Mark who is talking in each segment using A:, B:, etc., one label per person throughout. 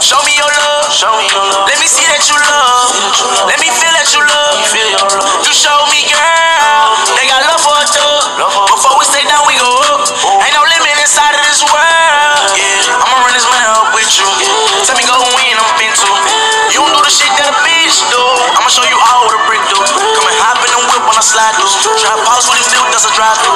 A: Show me your love.
B: Show me your love.
A: Let me see that you love. Let me feel that you love.
B: Feel your love.
A: You show me, girl. They got love for a thug.
B: Love for a
A: Before we stay down, we go up. Ain't no limit inside of this world.
B: Yeah.
A: I'ma run this money up with you. Tell me go win, I'm into. You don't do the shit that a bitch do. I'ma show you all what a brick do. Come and hop in the whip when I slide through. Trap house with this dude, that's a drive through.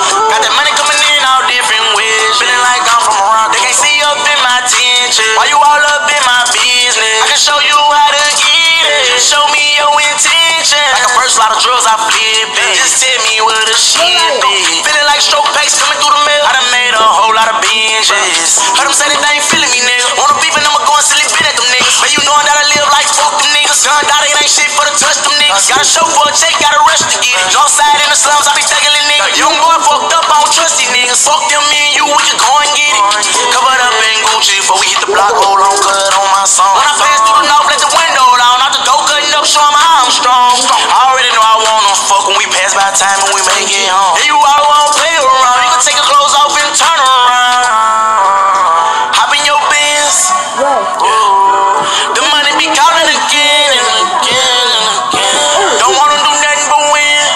A: Lot of drugs, I flip it. Just tell me where the shit be. Feeling like stroke packs coming through the mail. I done made a whole lot of binges. Heard them say that they ain't feeling me, nigga. Wanna beef and I'ma go and silly bit at them niggas. But you knowin' that I live like fuck them niggas. Gun dot it ain't shit for the touch them niggas. Got a show for a check, got a rush to get it. Northside in the slums, I be tagging niggas. Young boy fucked up, I don't trust these niggas. Fuck them, me and you, we can go and get it. Covered up in Gucci before we hit the block, hold Fuck when we pass by time and we make it home. And you all won't play around. You can take your clothes off and turn around. Hop in your Benz. The money be calling again and again and again. Don't wanna do nothing but win.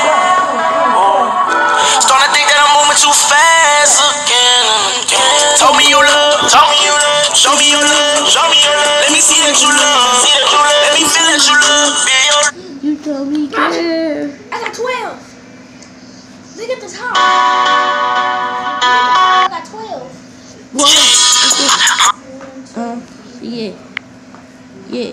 A: Starting to think that I'm moving too fast again and again. Told me you love, told me you love, show me your love, show me your love. Let me see that you love, see that you love. Let me feel that you love, feel your
C: You told me good.
D: I got 12. Look at the top. I got 12.
C: Um, yeah. Yeah.